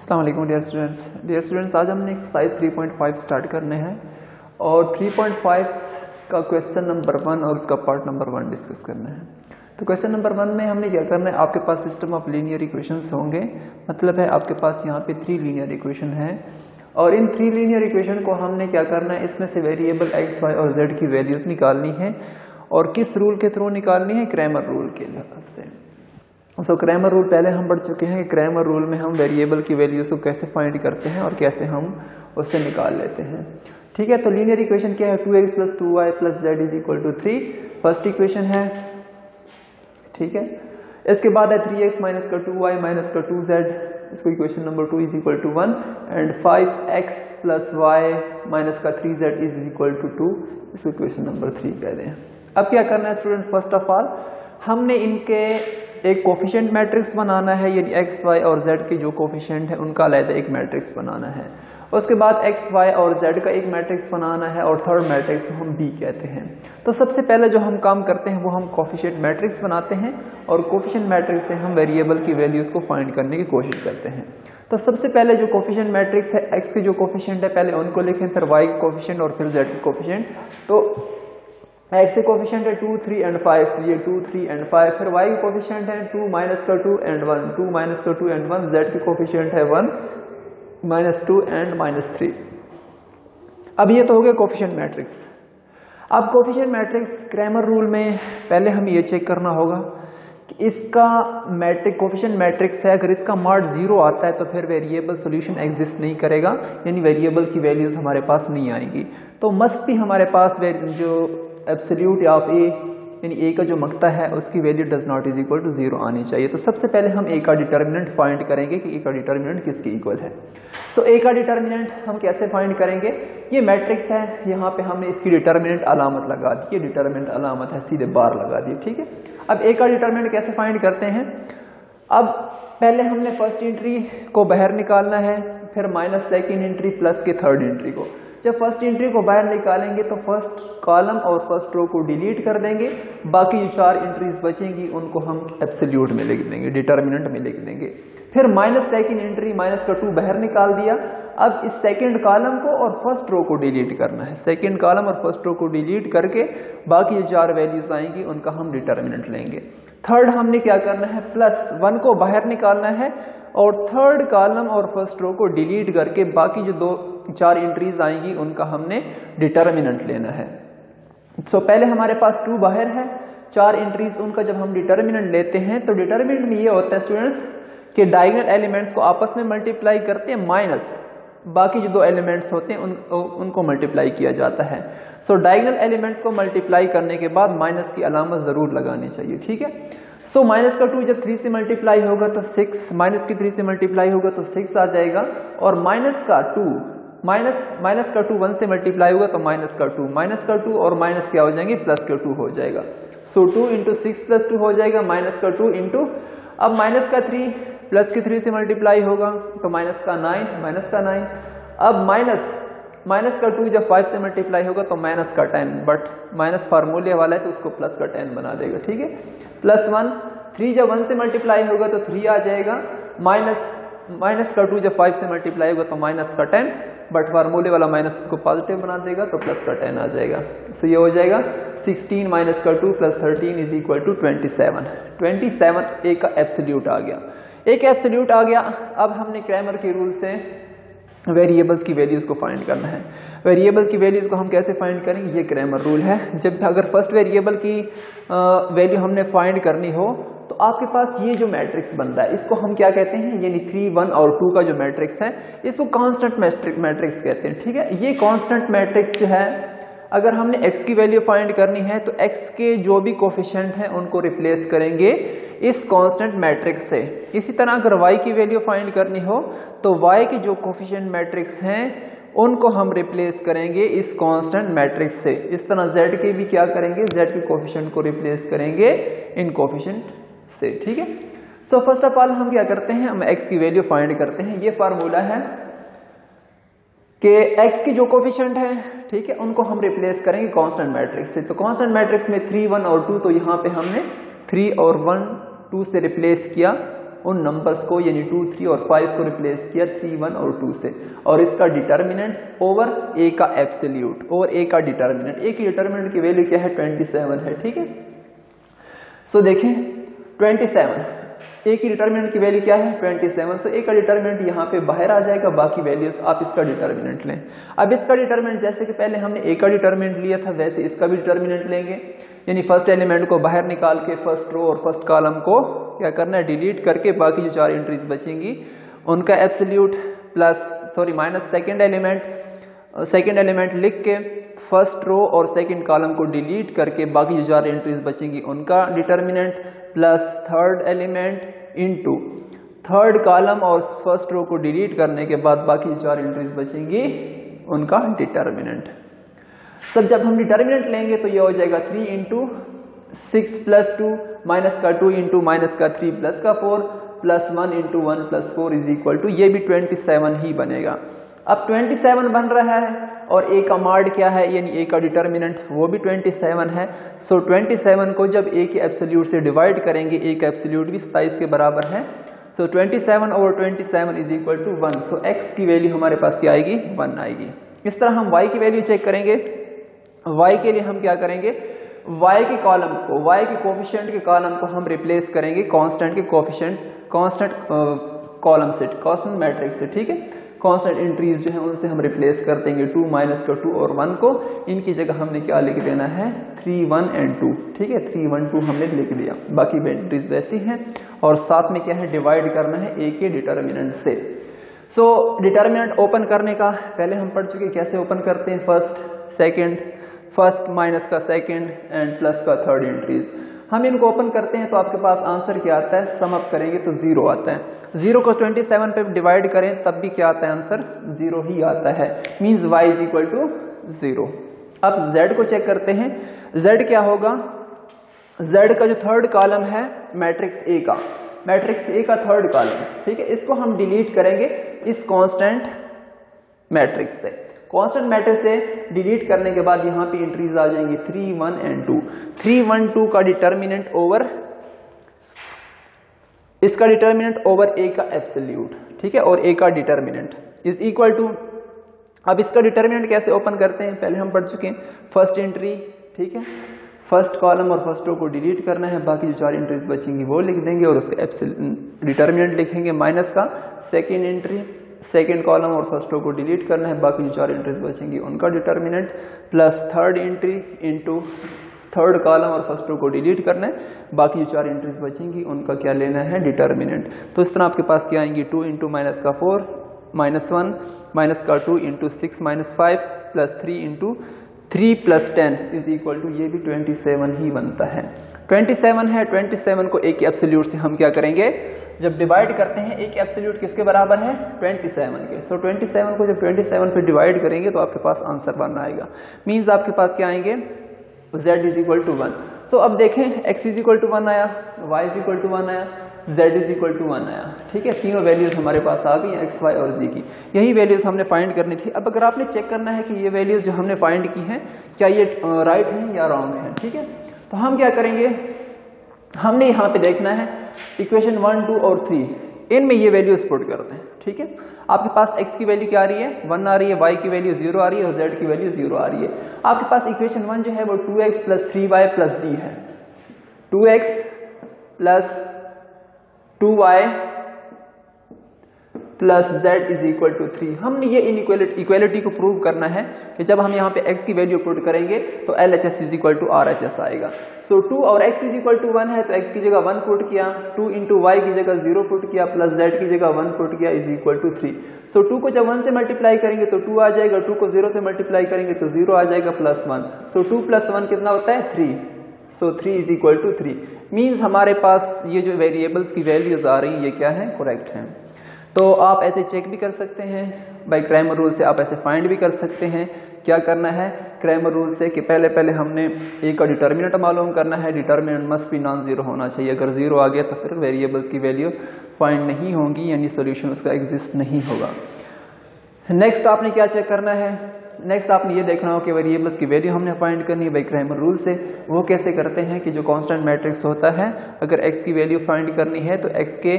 Aslam dear students dear students आज हमने exercise 3.5 start करने हैं और 3.5 का क्वेश्चन नंबर वन और उसका पार्ट नंबर वन डिस्कस करना है। तो क्वेश्चन नंबर वन में हमने क्या करना है? आपके पास सिस्टम ऑफ़ लीनियर इक्वेशंस होंगे। मतलब है आपके पास यहाँ पे थ्री लीनियर इक्वेशन है। और इन थ्री लीनियर इक्वेशन को हमने क्या करना है? इसमें से वेरिएबल एक्स वाई और जेड की वैल्यूज़ निकालनी है। और किस रूल के थ्रू निकालनी है? क्रैमर रूल के लिहाज से। सो क्रैमर रूल पहले हम बढ़ चुके हैं कि क्रैमर रूल में हम वेरिएबल की वैल्यूज़ को कैसे फाइंड करते हैं और कैसे हम उससे निकाल लेते हैं। ठीक है तो लीनियर इक्वेशन क्या है? Two X plus two Y plus Z is equal to three first equation है। ठीक है। इसके बाद है थ्री एक्स माइनस का टू वाई माइनस का टू जेड इसको equation number two is equal to one and five X plus Y minus का three Z is equal to two इसको इक्वेशन नंबर थ्री कह दें अब क्या करना है स्टूडेंट फ़र्स्ट ऑफ़ ऑल हमने इनके एक कोफिशेंट मैट्रिक्स बनाना है, यानी एक्स, वाई और जेड के जो कोफिशेंट है, उनका अलहदा एक मैट्रिक्स बनाना है। उसके बाद एक्स, वाई और जेड का एक मैट्रिक्स बनाना है और थर्ड मैट्रिक्स हम बी कहते हैं। तो सबसे पहले जो हम काम करते हैं, वो हम कोफिशेंट मैट्रिक्स बनाते हैं और कोफिशेंट मैट्रिक्स से हम वेरिएबल की वैल्यूज़ को फाइंड करने की कोशिश करते हैं। तो सबसे पहले जो कोफिशेंट मैट्रिक्स है, एक्स के जो कोफिशेंट है, पहले उनको लिखें, फिर वाई कोफिशेंट और फिर जेड कोफिशेंट तो एक्स के कोफिशियंट है टू थ्री एंड फाइव ये टू थ्री एंड फाइव फिर वाई के कोफिशियंट है टू माइनस का two and one two minus का टू एंड वन जेड के कोफिशियंट है one minus two and minus three अब ये तो हो गया कोफिशियंट मैट्रिक्स अब कोफिशियंट मैट्रिक्स क्रैमर रूल में पहले हम ये चेक करना होगा। इसका मैट्रिक कोफिशन मैट्रिक्स है, अगर इसका मार्ट ज़ीरो आता है तो फिर वेरिएबल सॉल्यूशन एग्जिस्ट नहीं करेगा, यानी वेरिएबल की वैल्यूज़ हमारे पास नहीं आएँगी। तो मस्ट भी हमारे पास जो एब्सोल्यूट ऑफ़ ए यानी ए का जो मकता है, उसकी value does not is equal to zero आनी चाहिए। तो सबसे पहले हम ए का डिटर्मिनेंट फाइंड करेंगे कि ए का डिटर्मिनेंट किसकी इक्वल है। सो ए का डिटर्मिनेंट हम कैसे फाइंड करेंगे? ये मैट्रिक्स है, यहाँ पे हमने इसकी डिटर्मिनेंट अलामत लगा दी। ये डिटर्मिनेंट अलामत है, सीधे बार लगा दी, ठीक है? अब ए का डिटर्मिनेंट कैसे फाइंड करते हैं? अब पहले हमने फ़र्स्ट एंट्री को बाहर निकालना है, फिर माइनस सेकेंड एंट्री प्लस के थर्ड एंट्री को। जब फ़र्स्ट एंट्री को बाहर निकालेंगे तो फ़र्स्ट कॉलम और फ़र्स्ट रो को डिलीट कर देंगे। बाकी जो चार एंट्रीज बचेंगी, उनको हम एब्सोल्यूट में लिख देंगे डिटर्मिनेंट में लिख देंगे। फिर माइनस सेकेंड एंट्री माइनस का टू बाहर निकाल दिया। अब इस सेकेंड कॉलम को और फ़र्स्ट रो को डिलीट करना है। सेकेंड कॉलम और फ़र्स्ट रो को डिलीट करके बाकी जो चार वैल्यूज़ आएँगी, उनका हम डिटर्मिनेंट लेंगे। थर्ड हमने क्या करना है? प्लस वन को बाहर निकालना है और थर्ड कॉलम और फ़र्स्ट रो को डिलीट करके बाकी जो दो चार एंट्रीज आएँगी उनका हमने डिटर्मिनेंट लेना है। सो so, पहले हमारे पास टू बाहर है। चार एंट्रीज उनका जब हम डिटर्मिनेंट लेते हैं तो डिटर्मिनेंट में ये होता है स्टूडेंट्स कि डायगनल एलिमेंट्स को आपस में मल्टीप्लाई करते हैं माइनस बाकी जो दो एलिमेंट्स होते हैं उन, उनको मल्टीप्लाई किया जाता है। सो डायगनल एलिमेंट्स को मल्टीप्लाई करने के बाद माइनस की अलामत ज़रूर लगानी चाहिए ठीक है? सो माइनस का टू जब थ्री से मल्टीप्लाई होगा तो सिक्स माइनस की थ्री से मल्टीप्लाई होगा तो सिक्स आ जाएगा। और माइनस का टू माइनस माइनस का टू वन से मल्टीप्लाई होगा तो माइनस का टू माइनस का टू और माइनस क्या हो जाएँगे प्लस का टू हो जाएगा so two into six plus two हो जाएगा माइनस का टू इंटू अब माइनस का थ्री प्लस की थ्री से मल्टीप्लाई होगा तो माइनस का नाइन माइनस का नाइन अब माइनस माइनस का टू जब फाइव से मल्टीप्लाई होगा तो माइनस का टेन बट माइनस फार्मूले वाला है तो उसको प्लस का टेन बना देगा ठीक है प्लस वन थ्री जब वन से मल्टीप्लाई होगा तो थ्री आ जाएगा माइनस माइनस का टू जब फाइव से मल्टीप्लाई होगा तो माइनस का टेन बट फार्मूले वाला माइनस उसको पॉजिटिव बना देगा तो प्लस का टेन आ जाएगा। सो so ये हो जाएगा 16 माइनस का two plus thirteen is equal to twenty seven twenty seven A का एब्सोल्यूट आ गया। एक एब्सोल्यूट आ गया। अब हमने क्रैमर के रूल से वेरिएबल्स की वैल्यूज़ को फाइंड करना है। वेरिएबल की वैल्यूज़ को हम कैसे फाइंड करेंगे ये ग्रामर रूल है। जब अगर फ़र्स्ट वेरिएबल की वैल्यू हमने फाइंड करनी हो तो आपके पास ये जो मैट्रिक्स बनता है, इसको हम क्या कहते हैं? यानी थ्री, वन और टू का जो मैट्रिक्स है, इसको कांस्टेंट मैट्रिक्स कहते हैं, ठीक है? ये कॉन्स्टेंट मैट्रिक्स जो है अगर हमने x की वैल्यू फाइंड करनी है तो x के जो भी कोफिशेंट हैं, उनको रिप्लेस करेंगे इस कांस्टेंट मैट्रिक्स से। इसी तरह अगर y की वैल्यू फाइंड करनी हो तो y के जो कोफिशेंट मैट्रिक्स हैं, उनको हम रिप्लेस करेंगे इस कांस्टेंट मैट्रिक्स से। इस तरह z के भी क्या करेंगे, z के कोफिशेंट को रिप्लेस करेंगे इन कोफिशेंट से, ठीक है? सो फ़र्स्ट ऑफ़ ऑल हम क्या करते हैं? हम x की वैल्यू फाइंड करते हैं। ये फार्मूला है कि x की जो कोफिशिएंट है, ठीक है, उनको हम रिप्लेस करेंगे कांस्टेंट मैट्रिक्स से। तो कांस्टेंट मैट्रिक्स में थ्री वन और टू तो यहाँ पे हमने थ्री और वन टू से रिप्लेस किया। उन नंबर्स को, यानी टू थ्री और फाइव को रिप्लेस किया थ्री वन और टू से। और इसका डिटर्मिनेंट ओवर ए का एब्सोल्यूट ओवर ए का डिटर्मिनेंट ए की डिटर्मिनेंट की वैल्यू क्या है? ट्वेंटी सेवन है, ठीक है? सो देखें ट्वेंटी सेवन ए की डिटर्मिनेंट की वैल्यू क्या है? 27 सो ए का डिटर्मिनेंट यहाँ पे बाहर आ जाएगा, बाकी वैल्यूज़ आप इसका डिटर्मिनेंट लें। अब इसका डिटर्मिनेंट जैसे कि पहले हमने ए का डिटर्मिनेंट लिया था, वैसे इसका भी डिटर्मिनेंट लेंगे। यानी फ़र्स्ट एलिमेंट को बाहर निकाल के फ़र्स्ट रो और फ़र्स्ट कॉलम को क्या करना है? डिलीट करके बाकी जो चार एंट्रीज बचेंगी, उनका absolute plus sorry minus second element second element लिख के फ़र्स्ट रो और सेकेंड कॉलम को डिलीट करके बाकी जो चार एंट्रीज बचेंगी, उनका determinant plus third element into third column और फ़र्स्ट रो को डिलीट करने के बाद बाकी चार एंट्रीज बचेंगी, उनका डिटर्मिनेंट सब जब हम डिटर्मिनेंट लेंगे तो यह हो जाएगा three into six plus two minus का टू इंटू माइनस का थ्री प्लस का four plus one into one plus four is equal to ये भी ट्वेंटी सेवन ही बनेगा. अब 27 बन रहा है और ए का मार्ड क्या है? यानी ए का डिटर्मिनेंट वो भी 27 है। सो so, 27 को जब ए के एब्सोल्यूट से डिवाइड करेंगे ए का एब्सोल्यूट भी सताइस के बराबर है। So, 27 over 27 is equal to one so X की वैल्यू हमारे पास क्या आएगी? वन आएगी। इस तरह हम वाई की वैल्यू चेक करेंगे। वाई के लिए हम क्या करेंगे? वाई के कॉलम्स को वाई के कोफिशिएंट के कॉलम को हम रिप्लेस करेंगे कांस्टेंट के कोफिशिएंट कांस्टेंट कॉलम से कांस्टेंट मैट्रिक्स से ठीक है? कांस्टेंट एंट्रीज जो है, उनसे हम रिप्लेस कर देंगे टू माइनस का टू और वन को। इनकी जगह हमने क्या लिख देना है? थ्री वन एंड टू ठीक है? थ्री वन टू हमने लिख दिया। बाकी एंट्रीज वैसी हैं। और साथ में क्या है? डिवाइड करना है ए के डिटर्मिनेंट से। सो डिटर्मिनेंट ओपन करने का, पहले हम पढ़ चुके कैसे ओपन करते हैं। फ़र्स्ट सेकेंड फ़र्स्ट माइनस का सेकेंड एंड प्लस का थर्ड एंट्रीज हम इनको ओपन करते हैं तो आपके पास आंसर क्या आता है? सम अप करेंगे तो ज़ीरो आता है। ज़ीरो को 27 पे डिवाइड करें, तब भी क्या आता है आंसर ज़ीरो ही आता है। Means y is equal to zero अब z को चेक करते हैं। Z क्या होगा? Z का जो थर्ड कॉलम है मैट्रिक्स ए का। मैट्रिक्स ए का थर्ड कॉलम ठीक है? इसको हम डिलीट करेंगे इस कॉन्स्टेंट मैट्रिक्स से। कांस्टेंट मैटर से डिलीट करने के बाद यहाँ पे एंट्रीज आ जाएँगी three one and two three one two का डिटर्मिनेंट ओवर इसका डिटर्मिनेंट ओवर ए का एब्सोल्यूट ठीक है? और ए का डिटर्मिनेंट इज़ इक्वल टू अब इसका डिटर्मिनेंट कैसे ओपन करते हैं? पहले हम पढ़ चुके हैं फ़र्स्ट एंट्री ठीक है? फ़र्स्ट कॉलम और फ़र्स्ट रो को डिलीट करना है, बाकी जो चार एंट्रीज बचेंगी वो लिख देंगे और उसके डिटर्मिनेंट लिखेंगे माइनस का सेकेंड एंट्री सेकेंड कॉलम और फ़र्स्ट रो को डिलीट करना है। बाकी जो चार एंट्रीज बचेंगी, उनका determinant plus third entry into third column और फ़र्स्ट रो को डिलीट करना है। बाकी जो चार एंट्रीज बचेंगी, उनका क्या लेना है? डिटर्मिनेंट तो इस तरह आपके पास क्या आएँगी? टू इंटू माइनस का फोर माइनस वन माइनस का two into six minus five plus three into three plus ten is equal to, ये भी ट्वेंटी सेवन ही बनता है। ट्वेंटी सेवन है ट्वेंटी सेवन को एक एब्सोल्यूट से हम क्या करेंगे? जब डिवाइड करते हैं, एक एब्सोल्यूट किसके बराबर है? ट्वेंटी सेवन के। सो ट्वेंटी सेवन को जब ट्वेंटी सेवन पर डिवाइड करेंगे तो आपके पास आंसर बन आएगा। मीन्स आपके पास क्या आएँगे? Z is equal to one so अब देखें X is equal to one आया, y is equal to one आया। Z is equal to one आया। ठीक है? तीनों वैल्यूज़ हमारे पास आ गई एक्स वाई और z की। यही वैल्यूज़ हमने फाइंड करनी थी। अब अगर आपने चेक करना है कि ये वैल्यूज़ जो हमने फाइंड की हैं, क्या ये राइट है या रॉन्ग है? ठीक है? तो हम क्या करेंगे? हमने यहाँ पे देखना है इक्वेशन वन टू और थ्री इनमें ये वैल्यूज़ पुट करते हैं। ठीक है? आपके पास x की वैल्यू क्या आ रही है? वन आ रही है, y की वैल्यू ज़ीरो आ रही है और z की वैल्यू ज़ीरो आ रही है। आपके पास इक्वेशन वन जो है वो two X plus three Y plus Z है। Two X plus two Y plus Z is equal to three हमने ये इनइक्वलिटी इक्वलिटी को प्रूव करना है कि जब हम यहाँ पे x की वैल्यू पुट करेंगे तो L H S is equal to R H S आएगा। सो so, 2 और x is equal to one है तो x की जगह वन पुट किया 2 इंटू वाई की जगह ज़ीरो पुट किया प्लस जेड की जगह वन पुट किया is equal to three so two को जब वन से मल्टीप्लाई करेंगे तो टू आ जाएगा टू को ज़ीरो से मल्टीप्लाई करेंगे तो ज़ीरो आ जाएगा plus one so two plus one कितना होता है? Three so three is equal to three means हमारे पास ये जो वेरिएबल्स की वैल्यूज़ आ रही है, ये क्या है? करेक्ट हैं। तो आप ऐसे चेक भी कर सकते हैं। बाई क्रैमर रूल से आप ऐसे फाइंड भी कर सकते हैं। क्या करना है? क्रैमर रूल से कि पहले पहले हमने ए का डिटर्मिनेंट मालूम करना है। डिटर्मिनेंट मस्ट भी नॉन ज़ीरो होना चाहिए। अगर ज़ीरो आ गया तो फिर वेरिएबल्स की वैल्यू फाइंड नहीं होगी, यानी सोल्यूशन उसका एग्जिस्ट नहीं होगा। नेक्स्ट आपने क्या चेक करना है? नेक्स्ट आपने ये देखना हो कि वेरिएबल्स की वैल्यू हमने फाइंड करनी है बाई क्रैमर रूल से। वो कैसे करते हैं कि जो कांस्टेंट मैट्रिक्स होता है, अगर x की वैल्यू फाइंड करनी है तो x के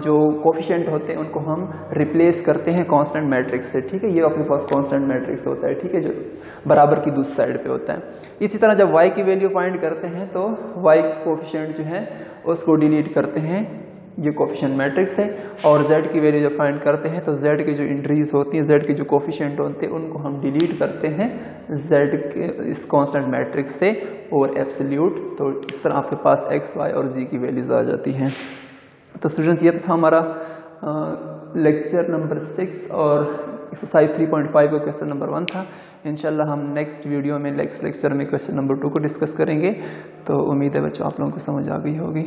जो कोफिशेंट होते हैं, उनको हम रिप्लेस करते हैं कांस्टेंट मैट्रिक्स से। ठीक है? ये अपने पास कांस्टेंट मैट्रिक्स होता है। ठीक है? जो बराबर की दूसरी साइड पर होता है। इसी तरह जब y की वैल्यू फाइंड करते हैं तो y कोफिशेंट जो है, उसको डिलीट करते हैं। ये कोफिशिएंट मैट्रिक्स है और z की वैल्यू जब फाइंड करते हैं तो z की जो इंट्रीज होती हैं, z के जो कोफिशिएंट होते हैं, उनको हम डिलीट करते हैं z के इस कांस्टेंट मैट्रिक्स से और एब्सोल्यूट तो इस तरह आपके पास x, y और z की वैल्यूज़ आ जाती हैं। तो स्टूडेंट्स ये तो था हमारा लेक्चर नंबर सिक्स और एक्सरसाइज थ्री पॉइंट फाइव का क्वेश्चन नंबर वन था। इनशाला हम नेक्स्ट वीडियो में नेक्स्ट लेक्चर में क्वेश्चन नंबर टू को डिस्कस करेंगे। तो उम्मीद है बच्चों, आप लोगों को समझ आ गई होगी।